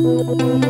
Música